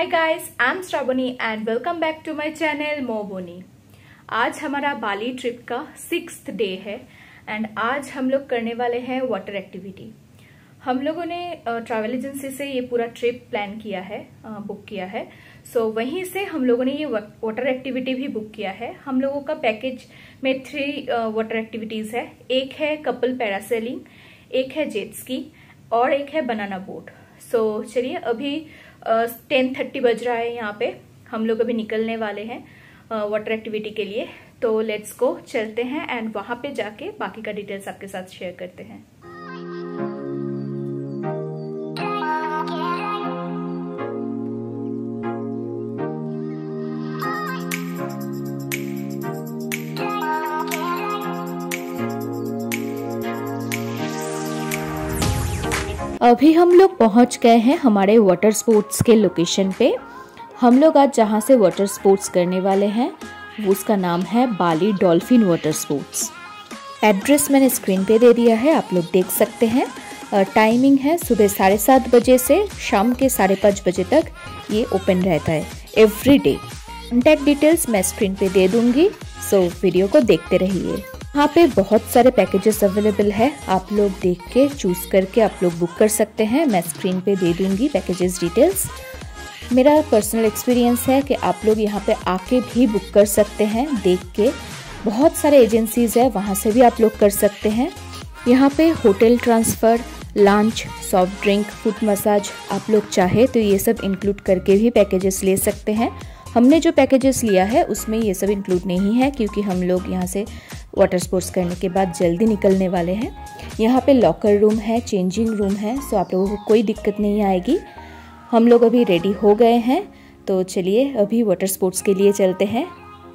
guys, am Stravani and welcome back to my channel मोबोनी आज हमारा Bali trip का six day है and आज हम लोग करने वाले हैं वाटर एक्टिविटी हम लोगों ने ट्रैवल एजेंसी से ये पूरा ट्रिप प्लान किया है बुक किया है. सो so, वहीं से हम लोगों ने ये वाटर एक्टिविटी भी बुक किया है. हम लोगों का पैकेज में थ्री वाटर एक्टिविटीज़ है. एक है कपल पैरासेलिंग एक है जेट्सकी और एक है बनाना बोट सो so, चलिए अभी टेन थर्टी बज रहा है यहाँ पे। हम लोग अभी निकलने वाले हैं वाटर एक्टिविटी के लिए। तो लेट्स गो चलते हैं एंड वहाँ पे जाके बाकी का डिटेल्स आपके साथ शेयर करते हैं। अभी हम लोग पहुँच गए हैं हमारे वाटर स्पोर्ट्स के लोकेशन पे। हम लोग आज जहाँ से वाटर स्पोर्ट्स करने वाले हैं उसका नाम है Bali dolphin water sports address मैंने स्क्रीन पे दे दिया है, आप लोग देख सकते हैं। टाइमिंग है सुबह साढ़े सात बजे से शाम के साढ़े पाँच बजे तक ये ओपन रहता है एवरी डे कॉन्टैक्ट डिटेल्स मैं स्क्रीन पे दे दूँगी सो वीडियो को देखते रहिए। यहाँ पे बहुत सारे पैकेजेस अवेलेबल है। आप लोग देख के चूज़ करके आप लोग बुक कर सकते हैं। मैं स्क्रीन पे दे दूँगी पैकेजेस डिटेल्स मेरा पर्सनल एक्सपीरियंस है कि आप लोग यहाँ पे आके भी बुक कर सकते हैं, देख के। बहुत सारे एजेंसीज है, वहाँ से भी आप लोग कर सकते हैं। यहाँ पे hotel transfer lunch soft drink foot massage आप लोग चाहे तो ये सब इंक्लूड करके भी पैकेजेस ले सकते हैं। हमने जो पैकेजेस लिया है, उसमें ये सब इंक्लूड नहीं है, क्योंकि हम लोग यहाँ से वाटर स्पोर्ट्स करने के बाद जल्दी निकलने वाले हैं। यहाँ पे लॉकर रूम है चेंजिंग रूम है सो आप लोगों को कोई दिक्कत नहीं आएगी। हम लोग अभी रेडी हो गए हैं तो चलिए अभी वाटर स्पोर्ट्स के लिए चलते हैं।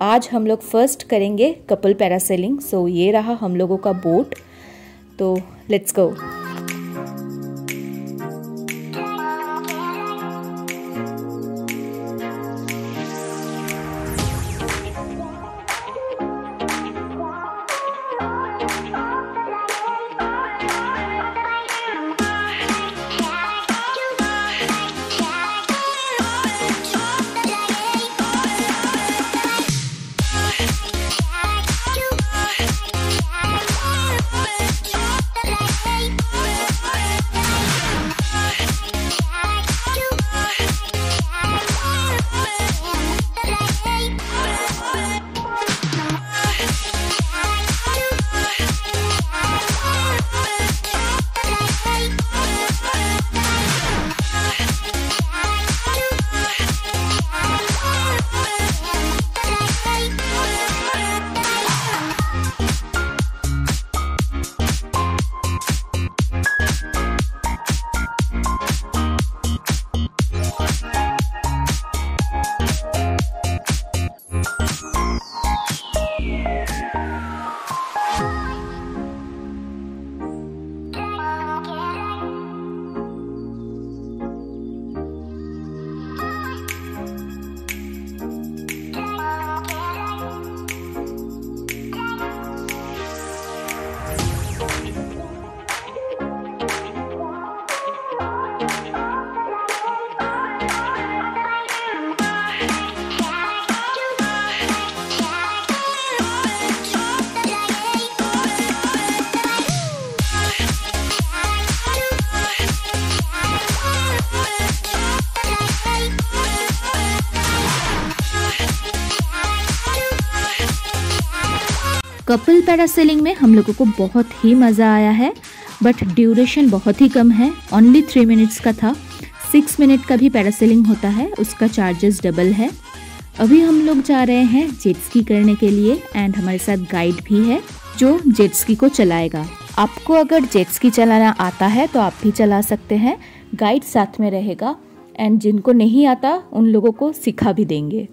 आज हम लोग फ़र्स्ट करेंगे कपल पैरासेलिंग सो ये रहा हम लोगों का बोट तो लेट्स गो कपल पैरासेलिंग में हम लोगों को बहुत ही मज़ा आया है बट ड्यूरेशन बहुत ही कम है। ओनली थ्री मिनट्स का था। सिक्स मिनट का भी पैरासेलिंग होता है, उसका चार्जेस डबल है। अभी हम लोग जा रहे हैं जेट्सकी करने के लिए एंड हमारे साथ गाइड भी है, जो जेट्सकी को चलाएगा। आपको अगर जेट्सकी चलाना आता है तो आप भी चला सकते हैं। गाइड साथ में रहेगा एंड जिनको नहीं आता, उन लोगों को सिखा भी देंगे।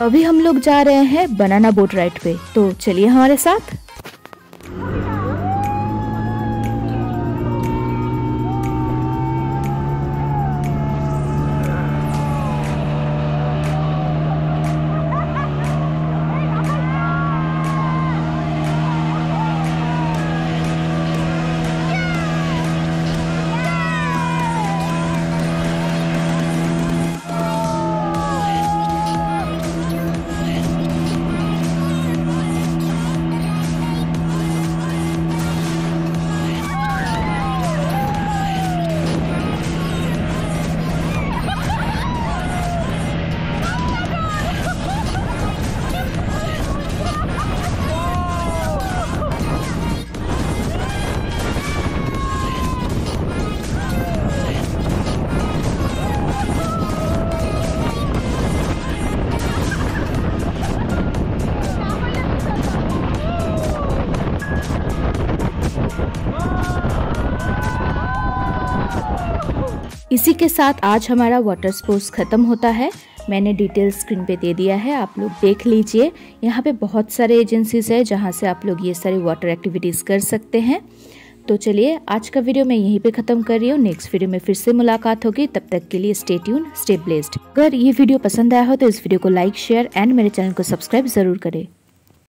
अभी हम लोग जा रहे हैं बनाना बोट राइड पे। तो चलिए हमारे साथ। इसी के साथ आज हमारा वाटर स्पोर्ट्स ख़त्म होता है। मैंने डिटेल स्क्रीन पे दे दिया है, आप लोग देख लीजिए। यहाँ पे बहुत सारे एजेंसीज है जहाँ से आप लोग ये सारे वाटर एक्टिविटीज़ कर सकते हैं। तो चलिए, आज का वीडियो मैं यहीं पे ख़त्म कर रही हूँ। नेक्स्ट वीडियो में फिर से मुलाकात होगी। तब तक के लिए स्टे ट्यून स्टे ब्लेस्ड अगर ये वीडियो पसंद आया हो तो इस वीडियो को लाइक शेयर एंड मेरे चैनल को सब्सक्राइब ज़रूर करें।